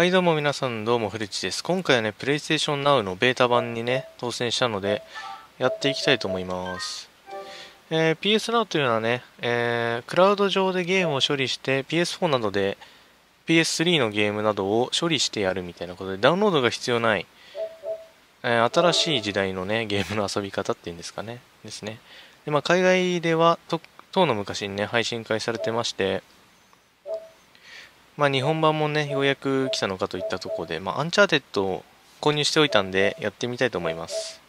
はいどうも皆さんどうもフレッチです。今回はね PlayStation Now のベータ版にね当選したのでやっていきたいと思います。えー、PS Now というのはね、えー、クラウド上でゲームを処理して PS4 などで PS3 のゲームなどを処理してやるみたいなことでダウンロードが必要ない、えー、新しい時代のねゲームの遊び方っていうんですかね。ですね。で、まあ、海外ではと当の昔にね配信開されてましてまあ、日本版もね、ようやく来たのかといったところで、まあ、アンチャーテッドを購入しておいたんで、やってみたいと思います。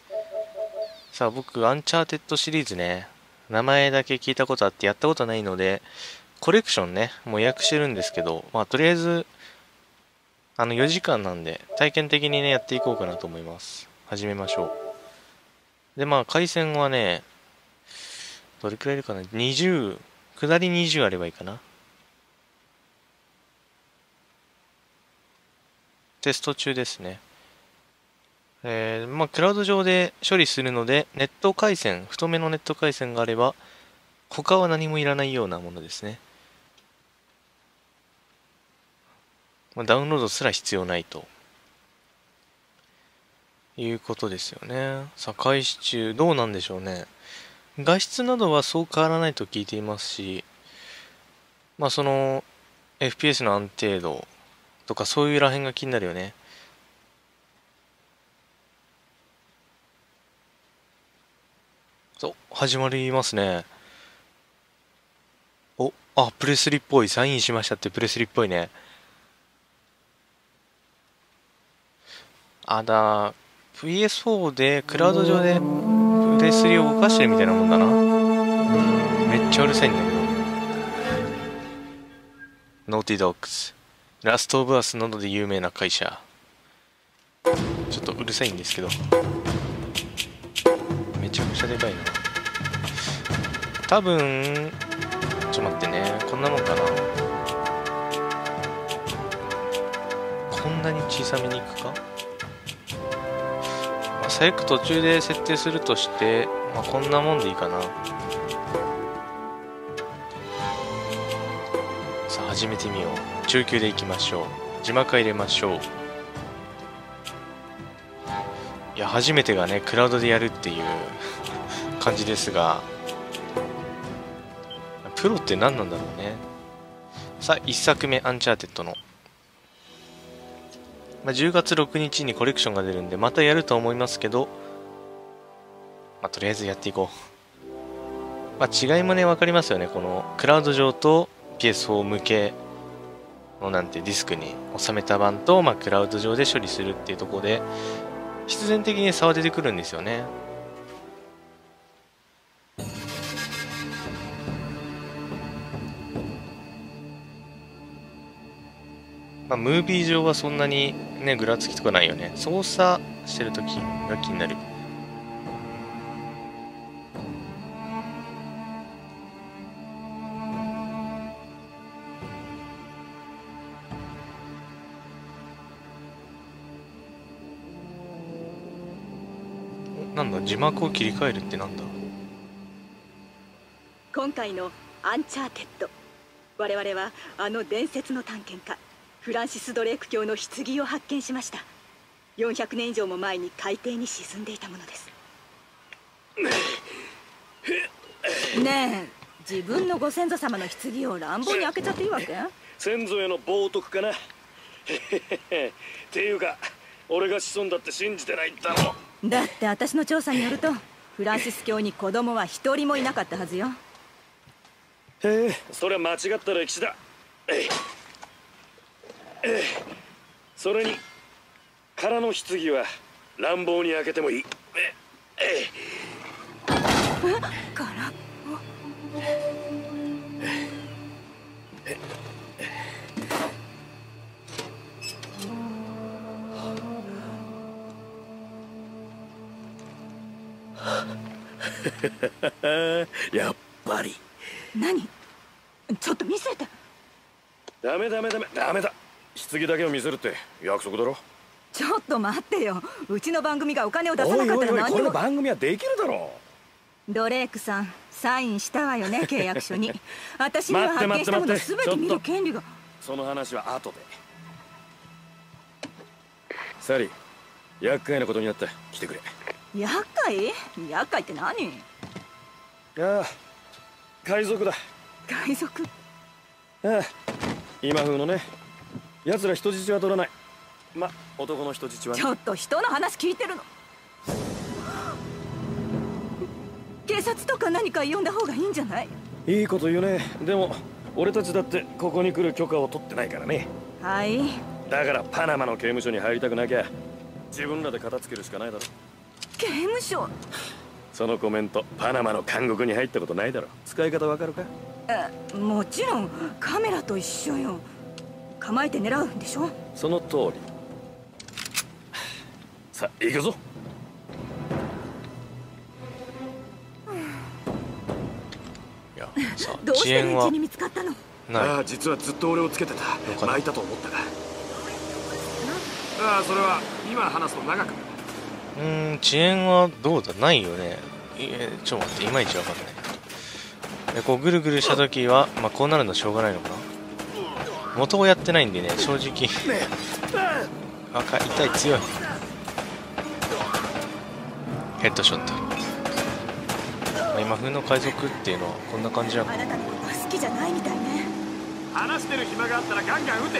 さあ、僕、アンチャーテッドシリーズね、名前だけ聞いたことあってやったことないので、コレクションね、もう予約してるんですけど、まあ、とりあえず、あの、4時間なんで、体験的にね、やっていこうかなと思います。始めましょう。で、まあ、回線はね、どれくらいいるかな ?20、下り20あればいいかな？テスト中ですね。えー、まあ、クラウド上で処理するので、ネット回線、太めのネット回線があれば、他は何もいらないようなものですね。まあ、ダウンロードすら必要ないと。いうことですよね。さあ、開始中、どうなんでしょうね。画質などはそう変わらないと聞いていますし、まあ、その、FPS の安定度とかそういうらへんが気になるよね。そう始まりますね。おあプレスリーっぽい。サインしましたって。プレスリーっぽいね。あだ PS4 でクラウド上でプレスリーを動かしてるみたいなもんだな。めっちゃうるさいんだけど。ノーティドッグスラストオブアスなどで有名な会社。ちょっとうるさいんですけど。めちゃくちゃでかいな。多分ちょっと待ってね。こんなもんかな。こんなに小さめにいくか、まあ、最悪途中で設定するとして、まあ、こんなもんでいいかな。さあ始めてみよう。中級でいきましょう。字幕入れましょう。いや初めてがねクラウドでやるっていう感じですがプロって何なんだろうね。さあ1作目アンチャーテッドの、まあ、10月6日にコレクションが出るんでまたやると思いますけどまあ、とりあえずやっていこう、まあ、違いもね分かりますよね。このクラウド上と PS4 向けのなんてディスクに収めた版と、まあ、クラウド上で処理するっていうところで必然的に差は出てくるんですよね。まあ、ムービー上はそんなにねぐらつきとかないよね操作してる時が気になる字幕を切り替えるってなんだ。今回のアンチャーテッド。我々はあの伝説の探検家フランシス・ドレーク卿の棺を発見しました。400年以上も前に海底に沈んでいたものです。ねえ自分のご先祖様の棺を乱暴に開けちゃっていいわけ？先祖への冒涜かな。っていうか俺が子孫だって信じてないっての。だって私の調査によるとフランシス教に子供は一人もいなかったはずよ。へえそれは間違った歴史だ。ええそれに空の棺は乱暴に開けてもいい。ええ やっぱり。何？ちょっと見せて。ダメダメダメダメだ。棺だけを見せるって約束だろ。ちょっと待ってよ。うちの番組がお金を出さなかったら何も。この番組はできるだろう。ドレークさんサインしたわよね 契約書に。私には発見したもの全て見る権利が。その話は後で。サリー厄介なことになった来てくれ厄介厄介って何？ああ海賊だ。海賊？ああ今風のね奴ら人質は取らない。ま男の人質はね。ちょっと人の話聞いてるの。警察とか何か呼んだ方がいいんじゃない？いいこと言うね。でも俺たちだってここに来る許可を取ってないからね。はい。だからパナマの刑務所に入りたくなきゃ自分らで片付けるしかないだろ刑務所。そのコメントパナマの監獄に入ったことないだろ。使い方わかるか？えもちろん。カメラと一緒よ。構えて狙うんでしょ？その通り。さあ行くぞ。いや さどうして遅延は？連中に見つかったの？ない。ああ実はずっと俺をつけてた。かった。巻いたと思ったがああそれは今話すと長く。なるうーん遅延はどうだ？ないよね。いえちょっと待っていまいちわかんない。でこうぐるぐるした時は、まあ、こうなるのはしょうがないのかな？元をやってないんでね正直。あか痛い強い。ヘッドショット、まあ、今風の海賊っていうのはこんな感じなのあなたのことは好きじゃないみたいね。話してる暇があったらガンガン撃て。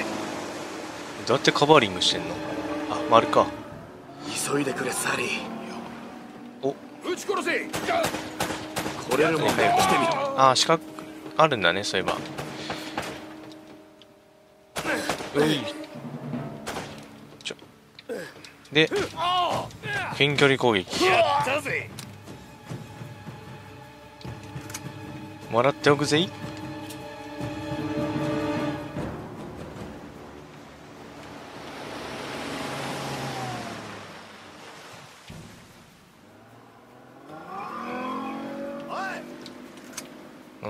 どうやってカバーリングしてんの？あ丸か急いでくれサリー。お。撃ち殺せこれでも来てみろ。あ四角あるんだねそういえば。うい。ちょ。で近距離攻撃。やったぜもらっておくぜ。い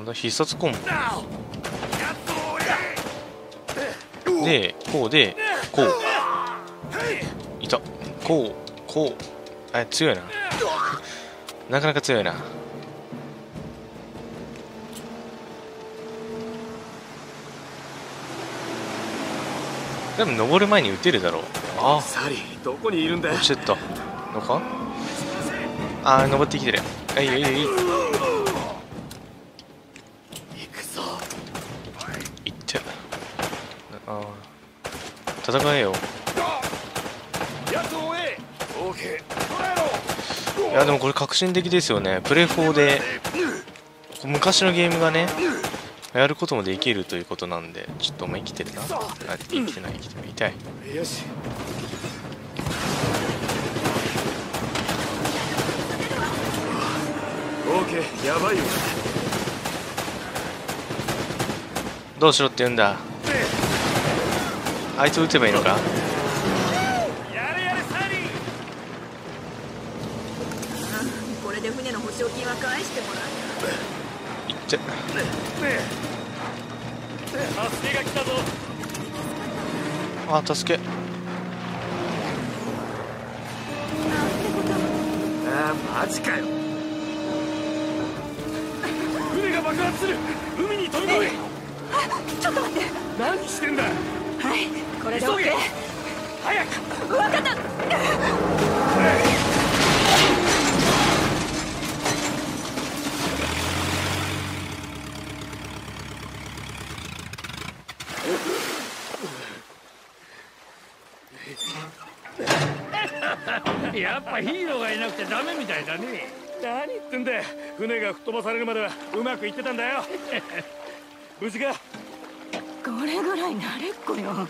なんだ必殺コンボでこうでこう。いた。こうこう。あ強いな。なかなか強いな。でも登る前に撃てるだろう。あ。サリーどこにいるんだあ落ちてったのか？あー登ってきてる。はいはいはい行くぞ行ってあー戦えよ。いやでもこれ革新的ですよね。プレ4で昔のゲームがねやることもできるということなんでちょっとお前生きてるな。あ生きてない生きてない。痛い。やばいよ。どうしろって言うんだ？あいつ撃てばいいのか？やれやれサリー。これで船の保証金は返してもらういってねえ助けが来たぞあ助け。ああマジかよ。船が爆発する。海に飛び込め。ちょっと待って。何してんだ？はいこれで急 OK げ早く。分かった。やっぱヒーローがいなくてダメみたいだね。何言ってんだ船が吹っ飛ばされるまではうまくいってたんだよ。無事かこれぐらい慣れっこよ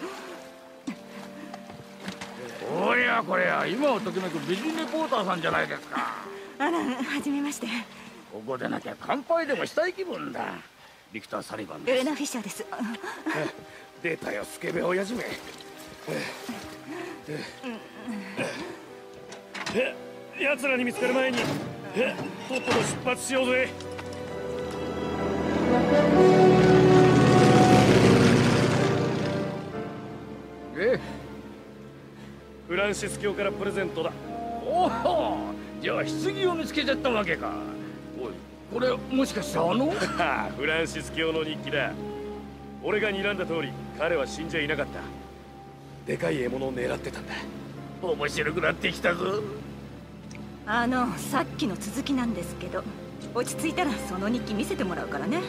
おやこれや今をときめく美人レポーターさんじゃないですか。あらはじめまして。ここでなきゃ乾杯でもしたい気分だ。ビクター・サリバンです。エレナ・フィッシャーです。出たよスケベ親父め。え奴らに見つかる前にえとっとと出発しようぜフランシス教からプレゼントだ。おおじゃあ棺を見つけちゃったわけか。おいこれもしかしてあの？はあフランシス教の日記だ。俺が睨んだ通り彼は死んじゃいなかった。でかい獲物を狙ってたんだ。面白くなってきたぞ。あのさっきの続きなんですけど落ち着いたらその日記見せてもらうからね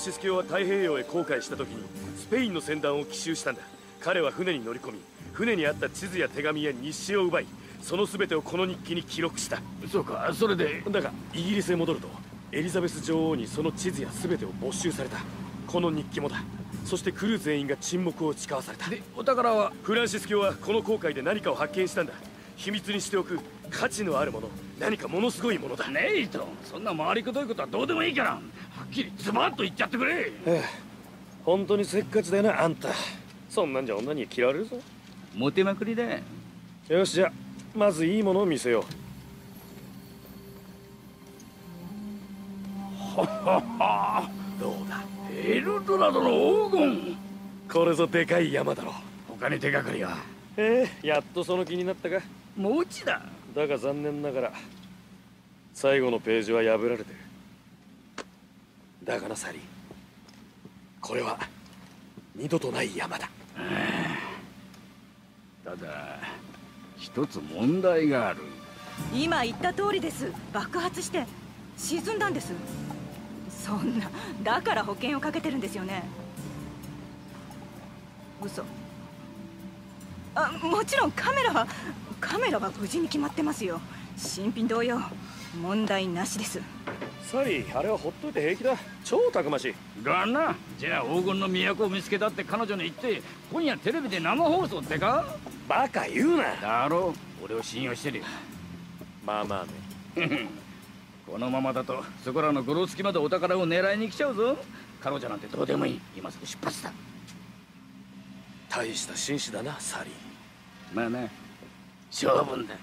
ンシス教は太平洋へ航海した時にスペインの船団を奇襲したんだ。彼は船に乗り込み船にあった地図や手紙や日誌を奪いその全てをこの日記に記録した。そうかそれで。だがイギリスへ戻るとエリザベス女王にその地図や全てを没収された。この日記もだ。そしてクルー全員が沈黙を誓わされた。でお宝は？フランシス教はこの航海で何かを発見したんだ。秘密にしておく価値のあるもの何かものすごいものだ。ネイトそんな回りくどいことはどうでもいいからはっきりズバッと言っちゃってくれ。本当にせっかちだよなあんた。そんなんじゃ女に嫌われるぞ。モテまくりだ。よしじゃあまずいいものを見せよどうだ？エルドラドの黄金。これぞでかい山だろ。他に手がかりは？ええやっとその気になったか。もちだだが残念ながら最後のページは破られてる。だがなサリー。これは二度とない山だ。ただ一つ問題がある。今言った通りです。爆発して沈んだんです。そんなだから保険をかけてるんですよね。嘘。あもちろんカメラはカメラは無事に決まってますよ。新品同様問題なしです。サリーあれはほっといて平気だ。超たくましい。がなじゃあ黄金の都を見つけたって彼女に言って今夜テレビで生放送ってか？バカ言うな。だろう。俺を信用してるよ。まあまあね。このままだとそこらのゴロつきまでお宝を狙いに来ちゃうぞ。彼女なんてどうでもいい。今すぐ出発だ。大した紳士だなサリー。まあな勝負んだ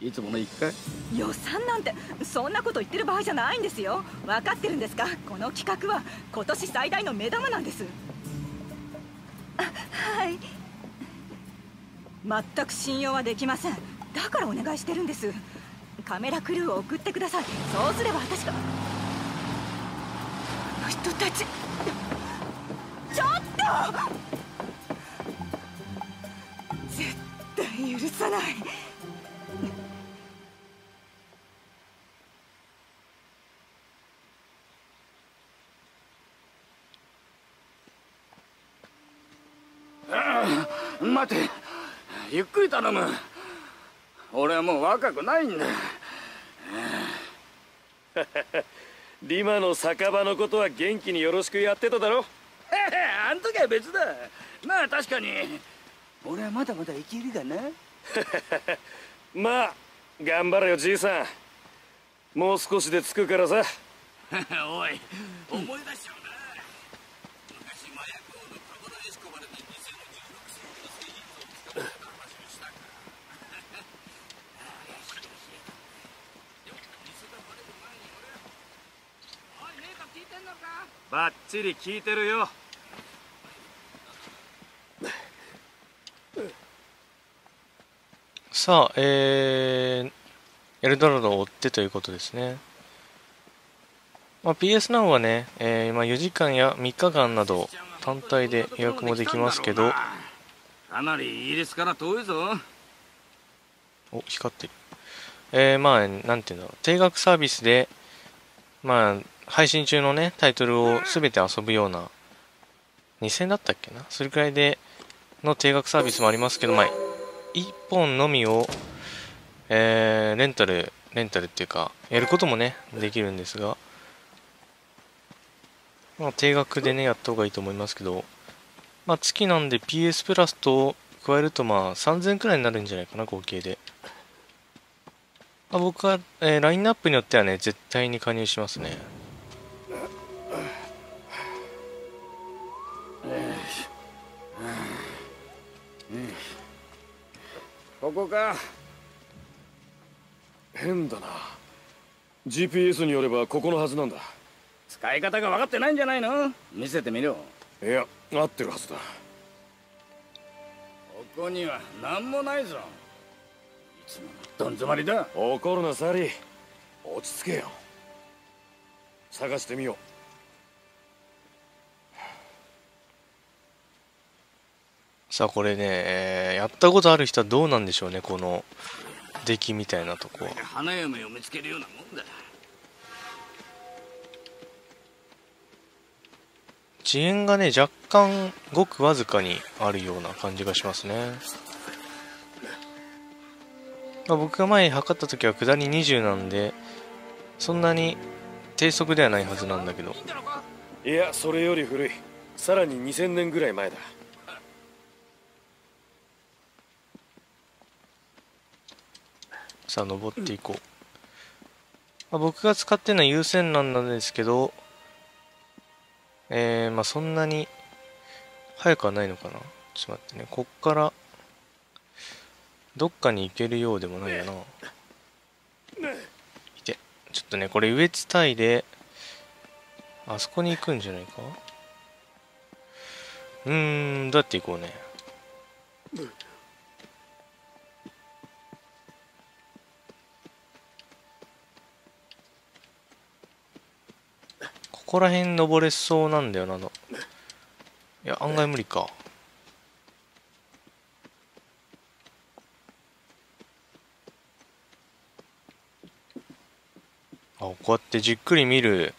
いつもの一回？予算なんてそんなこと言ってる場合じゃないんですよ。分かってるんですか？この企画は今年最大の目玉なんです。あはい。全く信用はできません。だからお願いしてるんです。カメラクルーを送ってください。そうすれば私が。あの人たち。ちょっとさない。待て。ゆっくり頼む。俺はもう若くないんだ。リマの酒場のことは元気によろしくやってただろ。あん時は別だ。まあ確かに。俺はまだまだ生きるがな まあ頑張れよじいさん。もう少しで着くからさ。おい思い出しちゃうな。昔麻薬王のパブロ・エスコバルに2016世の製品を使った話をしたかおいメーカー聞いてんのか？バッチリ聞いてるよさあ、えー、エルドラドを追ってということですね。まあ、PS Now はね、えー、まあ4時間や3日間など単体で予約もできますけど、かなりイギリスから遠いぞお、光ってる。えー、まあ、なんていうんだろう、定額サービスで、まあ、配信中のね、タイトルを全て遊ぶような、2000円だったっけな？それくらいでの定額サービスもありますけど、まあ、1本のみを、えー、レンタル、レンタルっていうか、やることもね、できるんですが、まあ、定額でね、やった方がいいと思いますけど、まあ、月なんで PS プラスと加えると、まあ、3000くらいになるんじゃないかな、合計で。まあ、僕は、えーラインナップによってはね、絶対に加入しますね。ここか。変だな。GPS によればここのはずなんだ。使い方が分かってないんじゃないの？見せてみろ。いや合ってるはずだ。ここには何もないぞ。いつものどん詰まりだ。怒るなサリー。落ち着けよ。探してみよさあこれね、えーやったことある人はどうなんでしょうねこの出来みたいなとこ花嫁を見つけるようなもんだ。遅延がね若干ごくわずかにあるような感じがしますね、まあ、僕が前測った時は下り20なんでそんなに低速ではないはずなんだけど。ういやそれより古い。さらに2000年ぐらい前ださあ登っていこう、まあ、僕が使ってるのは有線なんですけどえー、まあそんなに速くはないのかな。ちょっと待ってね。こっからどっかに行けるようでもないよな。いてちょっとねこれ上伝いであそこに行くんじゃないか？うーんどうやって行こうね。こら辺登れそうなんだよな。のいや案外無理か。あこうやってじっくり見る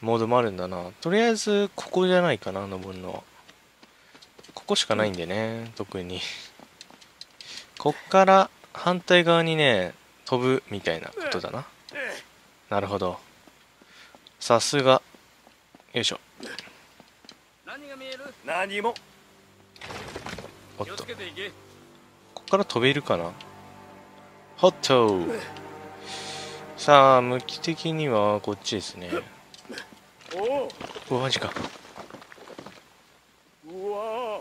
モードもあるんだな。とりあえずここじゃないかな登るのは。ここしかないんでね特に。こっから反対側にね飛ぶみたいなことだな。なるほど。さすが。よいしょ。何が見える？何も。気をおっと。つけていけ。ここから飛べるかな？ホットさあ向き的にはこっちですね。おお。うわマジか。うわ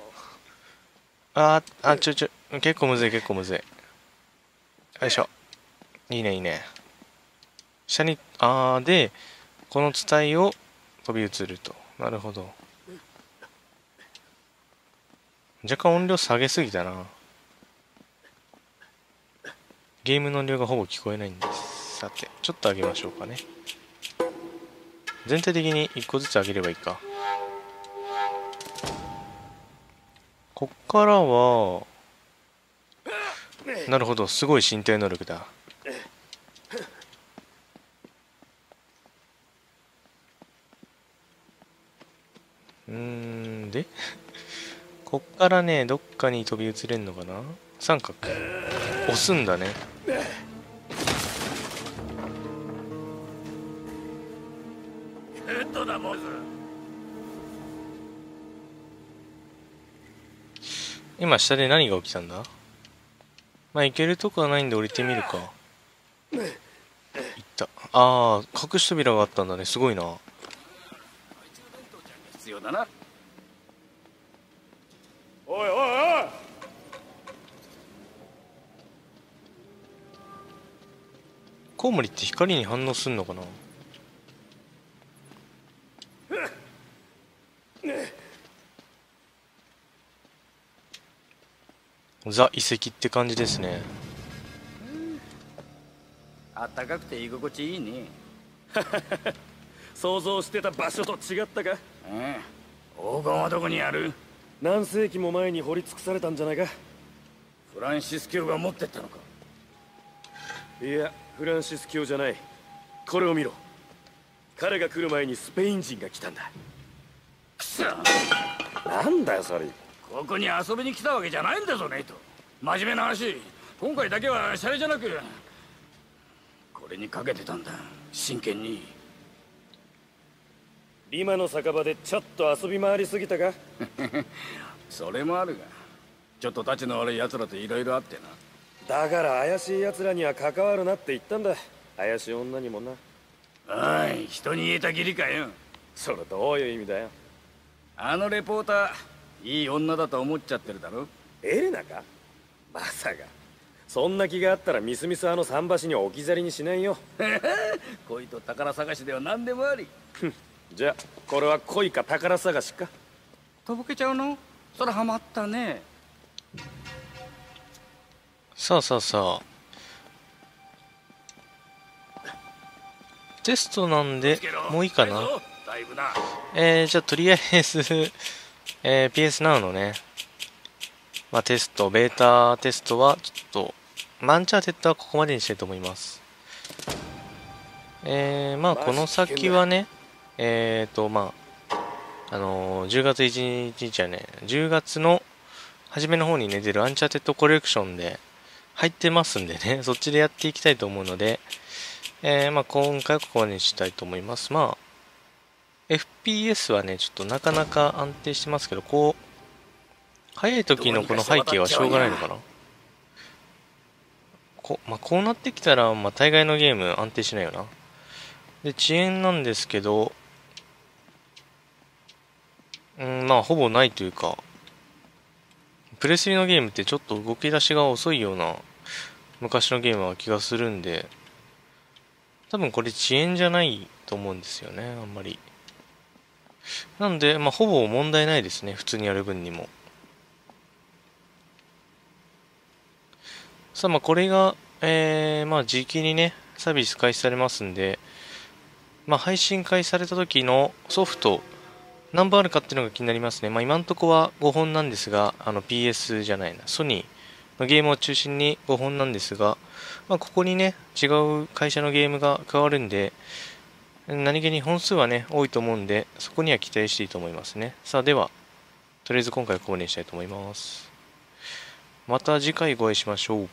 あーあちょちょ結構むずい結構むずい。よいしょ。いいねいいね。下にあーでこの伝いを飛び移ると。なるほど。若干音量下げすぎたな。ゲームの音量がほぼ聞こえないんです。さてちょっと上げましょうかね。全体的に1個ずつ上げればいいか。こっからはなるほどすごい身体能力だ。うーんで？こっからねどっかに飛び移れんのかな？三角。押すんだね。今下で何が起きたんだ？まあ行けるとこはないんで降りてみるか。行った。ああ隠し扉があったんだね。すごいな必要だな。おいおいおい！コウモリって光に反応すんのかな？ザ遺跡って感じですね。あったかくて居心地いいね。想像してた場所と違ったか？うん。黄金はどこにある？何世紀も前に掘り尽くされたんじゃないか？フランシス教が持ってったのか。いやフランシス教じゃない。これを見ろ。彼が来る前にスペイン人が来たんだ。くそ。なんだよそれ。ここに遊びに来たわけじゃないんだぞネイト。真面目な話。今回だけはシャレじゃなく。これにかけてたんだ。真剣にリマの酒場でちょっと遊び回りすぎたか？それもあるがちょっとたちの悪い奴らといろいろあってな。だから怪しい奴らには関わるなって言ったんだ。怪しい女にもな。おい人に言えた義理かよ。それどういう意味だよ？あのレポーターいい女だと思っちゃってるだろ？エレナか？まさか。そんな気があったらみすみすあの桟橋に置き去りにしないよ。恋と宝探しでは何でもありじゃあこれは恋か宝探しか？とぼけちゃうの？そらハマったね。さあさあさあ。テストなんでもういいかな？えー、じゃあとりあえず、えー、PS Now のね、まあ、テスト、ベータテストはちょっと、アンチャーテッドはここまでにしたいと思います。えー、まあこの先はね、えーと、まあ、あのー10月1日じゃね、10月の初めの方にね、出るアンチャーテッドコレクションで入ってますんでね、そっちでやっていきたいと思うので、えー、まあ今回はここにしたいと思います。まあ、FPS はね、ちょっとなかなか安定してますけど、こう、早い時のこの背景はしょうがないのかな？こ,、まあ、こうなってきたら、まあ、大概のゲーム安定しないよな。で、遅延なんですけど、うん、まあ、ほぼないというか、プレスリーのゲームってちょっと動き出しが遅いような昔のゲームは気がするんで、多分これ遅延じゃないと思うんですよね、あんまり。なんで、まあ、ほぼ問題ないですね、普通にやる分にも。さあ、まあ、これが、えー、まあ、時期にね、サービス開始されますんで、まあ、配信開始された時のソフト、何本あるかっていうのが気になりますね。まあ、今のとこは5本なんですが、あの PS じゃないな、ソニーのゲームを中心に5本なんですが、まあ、ここにね、違う会社のゲームが加わるんで、何気に本数はね、多いと思うんで、そこには期待していいと思いますね。さあ、では、とりあえず今回はここまでにしたいと思います。また次回ご会いしましょう。